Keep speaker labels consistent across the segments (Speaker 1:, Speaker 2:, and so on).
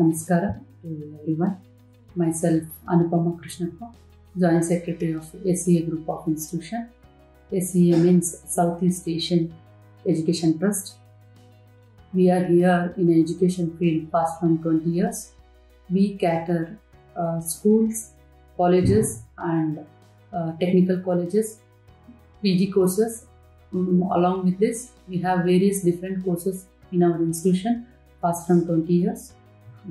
Speaker 1: Namaskara to everyone. Myself, Anupama Krishnappa, Joint Secretary of SEA Group of Institution. SEA means Southeast Asian Education Trust. We are here in education field past from 20 years. We cater uh, schools, colleges and uh, technical colleges, PG courses. Um, along with this, we have various different courses in our institution past from 20 years.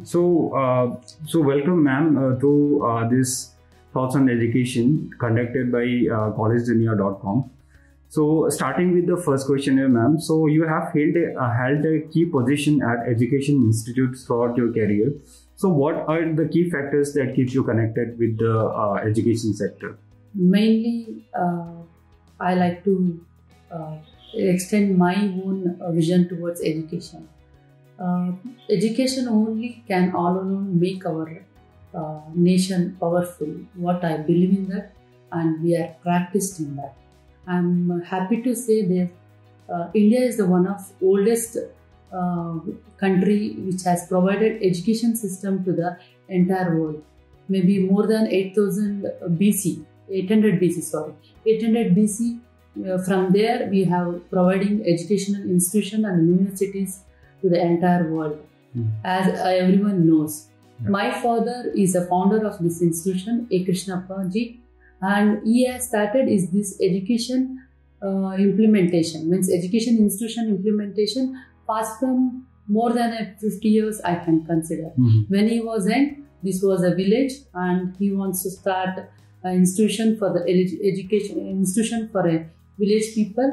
Speaker 2: So, uh, so welcome, ma'am, uh, to uh, this Thoughts on Education conducted by uh, collegedunia.com. So, starting with the first question here, ma'am. So, you have held a, uh, held a key position at education institutes throughout your career. So, what are the key factors that keeps you connected with the uh, education sector?
Speaker 1: Mainly, uh, I like to extend my own vision towards education. Uh, education only can all alone make our uh, nation powerful. What I believe in that, and we are practiced in that. I'm happy to say that uh, India is the one of oldest uh, country which has provided education system to the entire world. Maybe more than 8000 BC, 800 BC, sorry, 800 BC. Uh, from there, we have providing educational institution and universities to the entire world,
Speaker 2: Mhm.
Speaker 1: as everyone knows.
Speaker 2: Yeah.
Speaker 1: My father is a founder of this institution, A. Krishnappa ji, and he has started is this education uh, implementation means education institution implementation past from more than 50 years i can consider when he was young this was a village and he wants to start an institution for the edu- education institution for a village people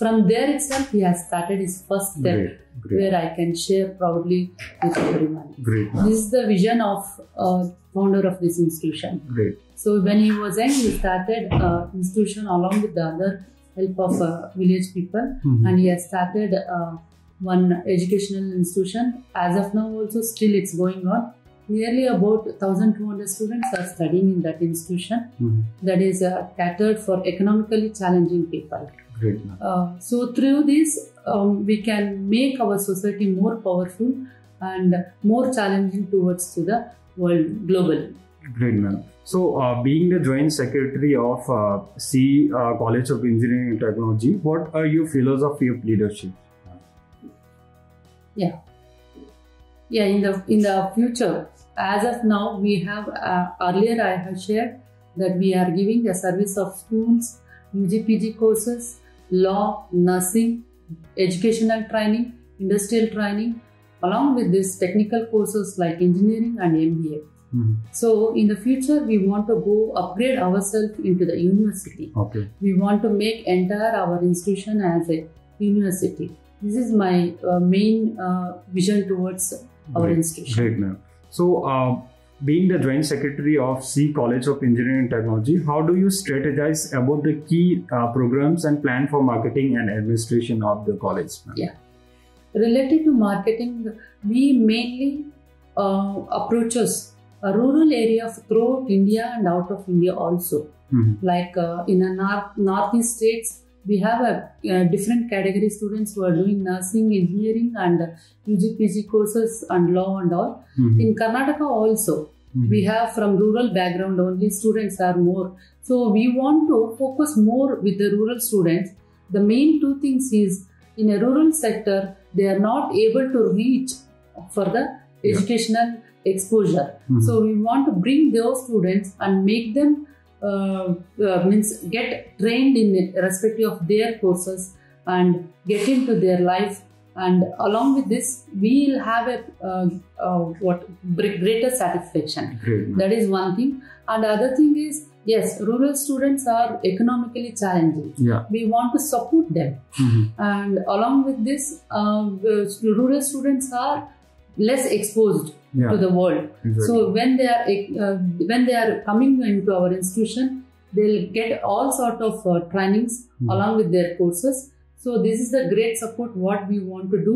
Speaker 1: from there itself he has started his first step
Speaker 2: Great, great,
Speaker 1: where i can share proudly with everyone
Speaker 2: great,
Speaker 1: this is the vision of uh, founder of this institution
Speaker 2: great.
Speaker 1: so when he was young, he started uh, institution along with the other help of uh, village people,
Speaker 2: Mhm.
Speaker 1: and he has started uh, one educational institution. As of now, also still it's going on. Nearly about 1,200 students are studying in that institution.
Speaker 2: Mhm.
Speaker 1: That is uh, catered for economically challenging people.
Speaker 2: Great.
Speaker 1: Uh, so through this, um, we can make our society more powerful and more challenging towards to the world globally.
Speaker 2: Great, ma'am. So, uh, being the joint secretary of uh, SEA uh, College of Engineering and Technology, what are your philosophy of leadership?
Speaker 1: yeah yeah. in the in the future as of now we have uh, earlier i have shared that we are giving a service of schools ugpg courses law nursing educational training industrial training along with these technical courses like engineering and mba
Speaker 2: Mhm.
Speaker 1: so in the future we want to go upgrade ourselves into the university.
Speaker 2: Okay,
Speaker 1: we want to make entire our institution as a university. This is my uh, main uh, vision towards our
Speaker 2: great,
Speaker 1: institution.
Speaker 2: Great, ma'am. So, uh, being the joint secretary of SEA College of Engineering and Technology, how do you strategize about the key uh, programs and plan for marketing and administration of the college?
Speaker 1: Yeah. related to marketing we mainly uh, approaches a rural area throughout india and out of india also
Speaker 2: Mhm.
Speaker 1: like uh, in a north northeast states we have a, uh different category students who are doing nursing engineering and UGPG courses and law and all
Speaker 2: Mhm.
Speaker 1: in karnataka also
Speaker 2: Mhm.
Speaker 1: we have from rural background only students are more so we want to focus more with the rural students the main two things is in a rural sector they are not able to reach for the
Speaker 2: Yeah.
Speaker 1: educational exposure
Speaker 2: Mhm.
Speaker 1: so we want to bring those students and make them means get trained in respective of their courses and get into their life. And along with this we will have a uh, uh, what greater satisfaction.
Speaker 2: Great,
Speaker 1: that is one thing. And the other thing is yes rural students are economically challenging.
Speaker 2: Yeah.
Speaker 1: we want to support them.
Speaker 2: Mhm.
Speaker 1: and along with this uh, rural students are less exposed
Speaker 2: Yeah.
Speaker 1: to the world
Speaker 2: exactly.
Speaker 1: so when they are uh, when they are coming into our institution they'll get all sort of uh, trainings
Speaker 2: Mhm.
Speaker 1: along with their courses so this is the great support what we want to do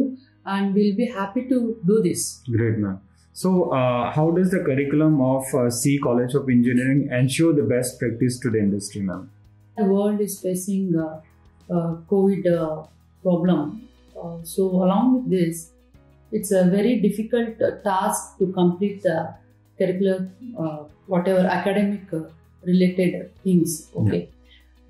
Speaker 1: and we'll be happy to do this
Speaker 2: Great, ma'am. So, uh, how does the curriculum of uh, SEA College of Engineering ensure the best practice to the industry, ma'am?
Speaker 1: the world is facing uh, uh, covid uh, problem Uh, so along with this it's a very difficult uh, task to complete the curricular, uh, whatever academic uh, related things. Okay.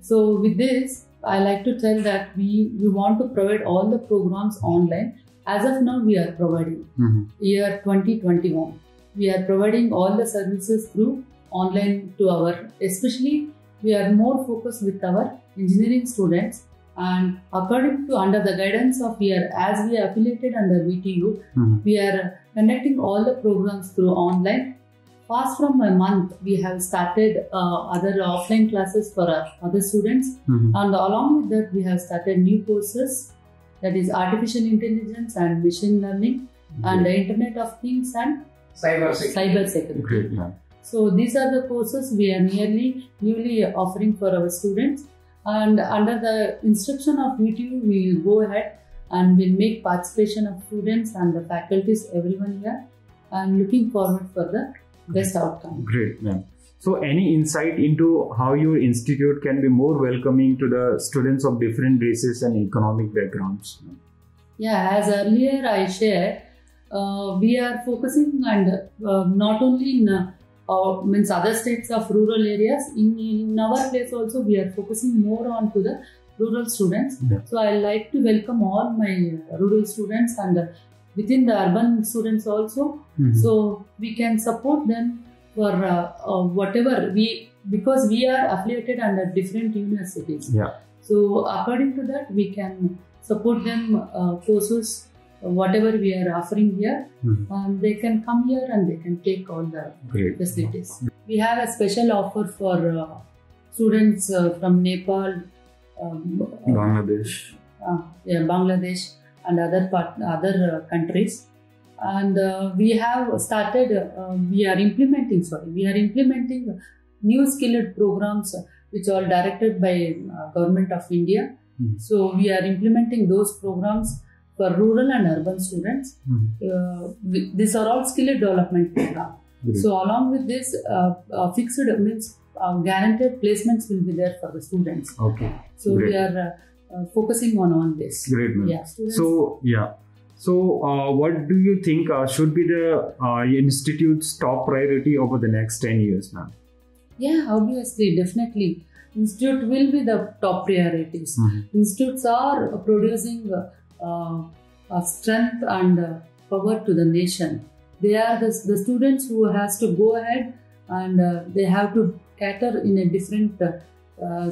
Speaker 1: So with this, I like to tell that we we want to provide all the programs online. As of now, we are providing
Speaker 2: Mhm.
Speaker 1: year 2021. We are providing all the services through online to our, especially we are more focused with our engineering students and according to under the guidance of we are as we are affiliated under VTU,
Speaker 2: Mhm.
Speaker 1: we are conducting all the programs through online. Fast from a month, we have started uh, other offline classes for our other students,
Speaker 2: Mhm.
Speaker 1: and along with that, we have started new courses that is artificial intelligence and machine learning and the Internet of Things and
Speaker 3: Cyber security.
Speaker 1: cyber security.
Speaker 2: Great, ma'am.
Speaker 1: So these are the courses we are nearly newly offering for our students. And under the instruction of VTU, we will go ahead and we'll make participation of students and the faculties, everyone here, and looking forward for the best outcome.
Speaker 2: Great, ma'am. So, any insight into how your institute can be more welcoming to the students of different races and economic backgrounds?
Speaker 1: Yeah, as earlier I shared, uh, we are focusing and uh, not only in uh, uh, means other states of rural areas. In, in our place also, we are focusing more on to the rural students.
Speaker 2: Yeah.
Speaker 1: So I like to welcome all my rural students and uh, within the urban students also.
Speaker 2: Mhm.
Speaker 1: So we can support them for uh, uh, whatever we because we are affiliated under different universities.
Speaker 2: Yeah.
Speaker 1: So according to that, we can support them uh, courses, whatever we are offering here,
Speaker 2: Mhm.
Speaker 1: and they can come here and they can take all the
Speaker 2: Great.
Speaker 1: facilities. We have a special offer for uh, students uh, from Nepal, um,
Speaker 2: Bangladesh.
Speaker 1: uh, yeah, Bangladesh, and other part, other uh, countries. And uh, we have started. Uh, we are implementing. Sorry, we are implementing new skilled programs which are directed by uh, government of India.
Speaker 2: Mhm.
Speaker 1: So we are implementing those programs for rural and urban students. We- these are all skill development program.
Speaker 2: Great.
Speaker 1: So along with this, uh, uh, fixed means uh, guaranteed placements will be there for the students.
Speaker 2: okay.
Speaker 1: So
Speaker 2: Great.
Speaker 1: we are focusing on on this.
Speaker 2: Great, ma'am.
Speaker 1: Yeah. Students,
Speaker 2: So, yeah. So, uh, what do you think uh, should be the uh, institute's top priority over the next 10 years, ma'am?
Speaker 1: yeah, obviously, definitely, institute will be the top priorities.
Speaker 2: Mhm.
Speaker 1: Institutes are producing strength and uh, power to the nation. They are the, the students who has to go ahead and uh, they have to cater in a different uh, uh,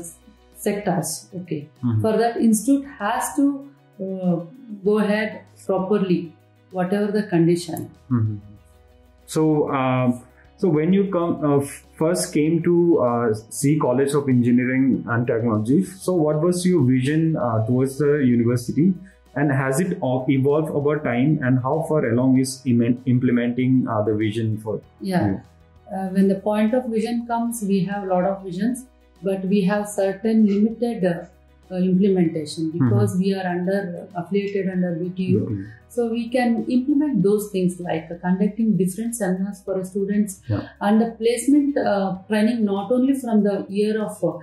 Speaker 1: sectors. Okay.
Speaker 2: Mhm.
Speaker 1: For that, institute has to uh, go ahead properly, whatever the condition.
Speaker 2: Mhm. So, um, so when you come uh, first came to uh, SEA College of Engineering and Technology, so what was your vision uh, towards the university, and has it evolved over time, and how far along is implementing uh, the vision for?
Speaker 1: Yeah. Uh, when the point of vision comes, we have a lot of visions, but we have certain limited uh, uh, implementation because we are under affiliated under VTU. So we can implement those things like uh, conducting different seminars for students
Speaker 2: Yeah.
Speaker 1: and the placement uh, training not only from the year of uh, uh,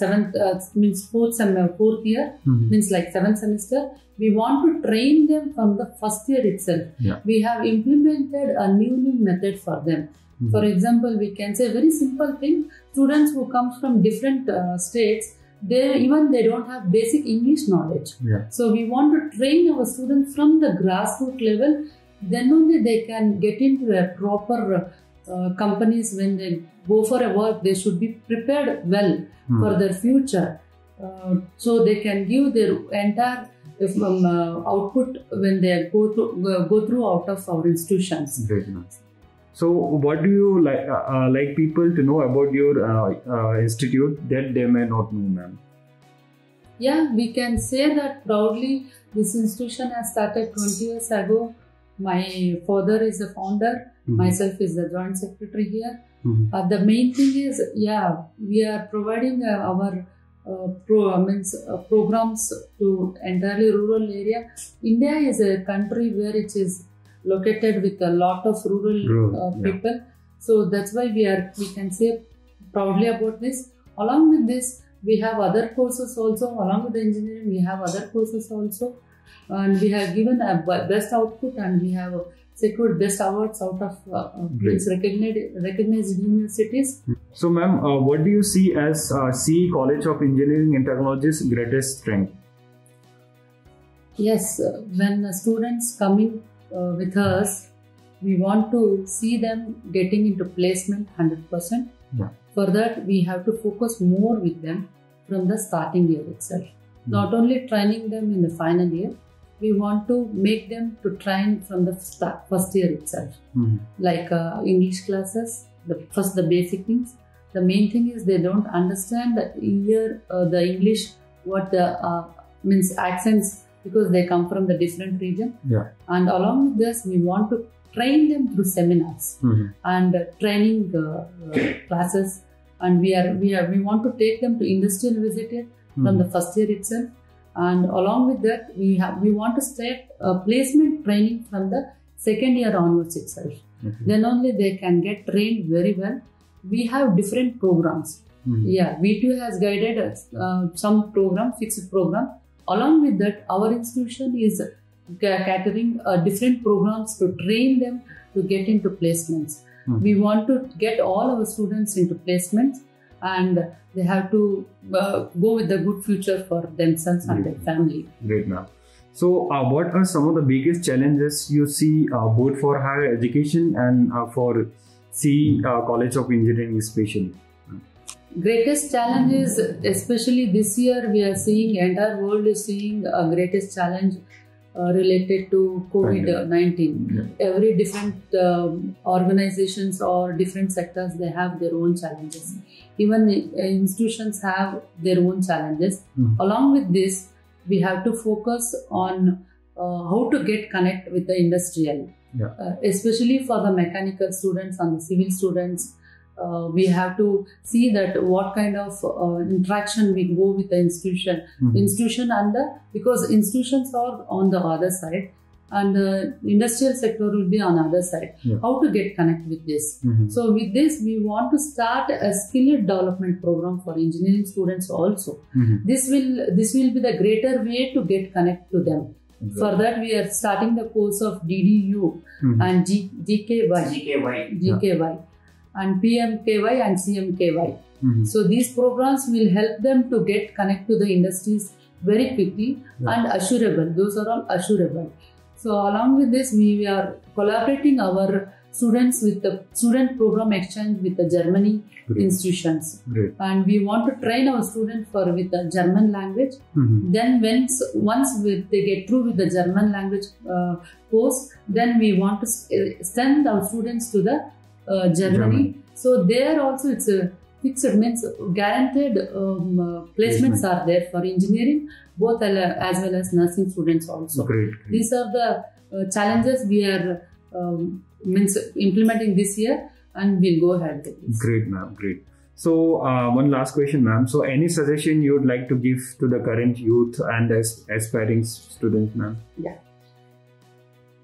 Speaker 1: seventh uh, means fourth sem- uh, fourth year
Speaker 2: Mhm.
Speaker 1: means like seventh semester. We want to train them from the first year itself.
Speaker 2: Yeah.
Speaker 1: We have implemented a new new method for them.
Speaker 2: Mhm.
Speaker 1: For example, we can say very simple thing. Students who comes from different uh, states, they even they don't have basic English knowledge.
Speaker 2: Yeah.
Speaker 1: So we want to train our students from the grassroots level. Then only they can get into a proper uh, companies when they go for a work. They should be prepared well
Speaker 2: Mhm.
Speaker 1: for their future, uh, so they can give their entire um, uh, output when they go through go through out of our institutions.
Speaker 2: Great. So, what do you like uh, uh, like people to know about your uh, uh, institute that they may not know, ma'am?
Speaker 1: Yeah, we can say that proudly. This institution has started 20 years ago. My father is the founder.
Speaker 2: Mhm.
Speaker 1: Myself is the joint secretary here.
Speaker 2: Mhm.
Speaker 1: Uh, the main thing is, yeah, we are providing uh, our uh, pro, means uh, programs to entirely rural area. India is a country where it is located with a lot of rural,
Speaker 2: Rural,
Speaker 1: uh,
Speaker 2: yeah.
Speaker 1: people. So that's why we are we can say proudly about this. Along with this, we have other courses also. Along with the engineering, we have other courses also. and we have given a best output and we have secured best awards out of uh, uh, these recognized, recognized universities.
Speaker 2: So, ma'am, uh, what do you see as uh, SEA College of Engineering and Technology's greatest strength?
Speaker 1: Yes, uh, when the students coming uh, with us, we want to see them getting into placement 100%.
Speaker 2: Yeah.
Speaker 1: For that, we have to focus more with them from the starting year itself. Not only training them in the final year, we want to make them to train from the start, first year itself.
Speaker 2: Mhm.
Speaker 1: Like uh, English classes, the first the basic things. The main thing is they don't understand the year uh, the English what the uh, means accents because they come from the different region.
Speaker 2: Yeah.
Speaker 1: And along with this, we want to train them through seminars
Speaker 2: Mhm.
Speaker 1: and uh, training uh, classes. And we are we are we want to take them to industrial visited from the first year itself. And along with that, we have we want to start uh, placement training from the second year onwards itself.
Speaker 2: Okay.
Speaker 1: Then only they can get trained very well. We have different programs.
Speaker 2: Mhm.
Speaker 1: Yeah, VTU has guided us, uh, some program, fixed program. Along with that, our institution is ca- catering uh, different programs to train them to get into placements.
Speaker 2: Mhm.
Speaker 1: We want to get all our students into placements and they have to uh, go with a good future for themselves and their family.
Speaker 2: Great, ma'am. So, uh, what are some of the biggest challenges you see uh, both for higher education and uh, for SEA uh, College of Engineering, especially?
Speaker 1: greatest challenge is especially this year we are seeing entire world is seeing a greatest challenge uh, related to covid-19
Speaker 2: Yeah.
Speaker 1: every different um, organizations or different sectors they have their own challenges even uh, institutions have their own challenges
Speaker 2: Mhm.
Speaker 1: along with this we have to focus on uh, how to get connect with the industrial
Speaker 2: Yeah.
Speaker 1: uh, especially for the mechanical students and the civil students uh, we have to see that what kind of uh, interaction we go with the institution
Speaker 2: Mhm.
Speaker 1: institution and the because institutions are on the other side and the industrial sector will be on the other side
Speaker 2: Yeah.
Speaker 1: how to get connect with this
Speaker 2: Mhm.
Speaker 1: so with this we want to start a skill development program for engineering students also
Speaker 2: Mhm.
Speaker 1: this will this will be the greater way to get connect to them for that we are starting the course of ddu
Speaker 2: Mhm.
Speaker 1: and G, gky
Speaker 3: GKY.
Speaker 1: gky and pmky and cmky
Speaker 2: Mhm.
Speaker 1: so these programs will help them to get connect to the industries very quickly
Speaker 2: Yeah.
Speaker 1: and assurable. Those are all assurable. So along with this, we are collaborating our students with the student program exchange with the Germany
Speaker 2: Great.
Speaker 1: institutions,
Speaker 2: Great.
Speaker 1: and we want to train our students for with the German language.
Speaker 2: Mhm.
Speaker 1: Then once once they get through with the German language uh, course, then we want to uh, send our students to the uh, Germany. So there also it's a fixed means guaranteed um, uh, placements are there for engineering, both as well as nursing students also.
Speaker 2: Great. great.
Speaker 1: These are the uh, challenges we are um, means implementing this year, and we'll go ahead with this.
Speaker 2: Great, ma'am. Great. So, uh, one last question, ma'am. So, any suggestion you would like to give to the current youth and as- aspiring students, ma'am? Yeah.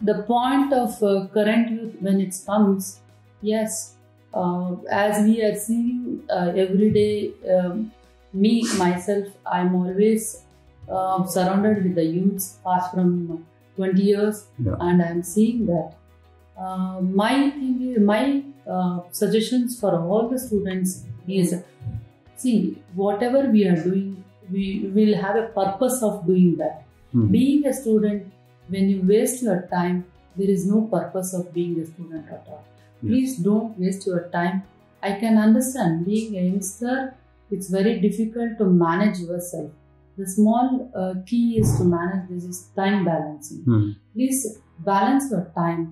Speaker 1: The point of uh, current youth when it comes yes uh, as we are seeing uh, every day um, me myself i'm always uh, surrounded with the youths past from 20 years
Speaker 2: Yeah.
Speaker 1: and i'm seeing that uh, my thing my uh, suggestions for all the students is see whatever we are doing we will have a purpose of doing that
Speaker 2: Mhm.
Speaker 1: being a student when you waste your time there is no purpose of being a student at all please don't waste your time. I can understand being a youngster it's very difficult to manage yourself. The small uh, key is to manage this is time balancing.
Speaker 2: Mhm.
Speaker 1: please balance your time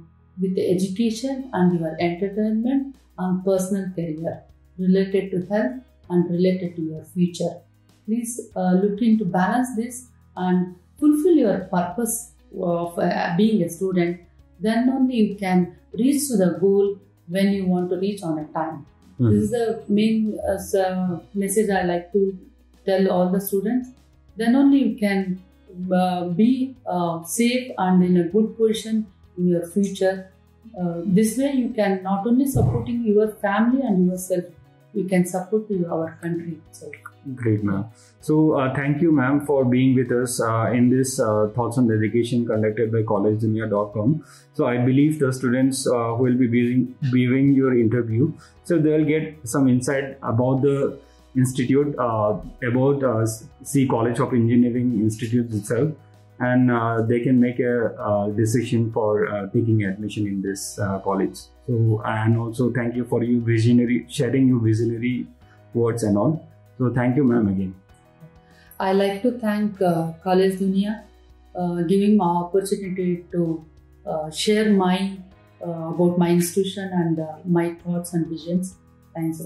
Speaker 1: with the education and your entertainment and personal career related to health and related to your future. Please uh, look into balance this and fulfill your purpose of uh, being a student. Then only you can reach to the goal when you want to reach on a time.
Speaker 2: Mhm.
Speaker 1: this is the main uh, uh, message i like to tell all the students. Then only you can uh, be uh, safe and in a good position in your future. Uh, this way you can not only supporting your family and yourself you can support to our country itself
Speaker 2: Great, ma'am. So, uh, thank you, ma'am, for being with us uh, in this uh, Thoughts on Education conducted by collegedunia.com. So, I believe the students uh, who will be viewing, your interview, so they'll get some insight about the institute, uh, about uh, SEA College of Engineering Institute itself, and uh, they can make a decision for taking admission in this college. So, and also thank you for your visionary sharing your visionary words and all. So, thank you, ma'am, again.
Speaker 1: I like to thank uh, College Dunia uh, giving my opportunity to uh, share my uh, about my institution and uh, my thoughts and visions. Thanks.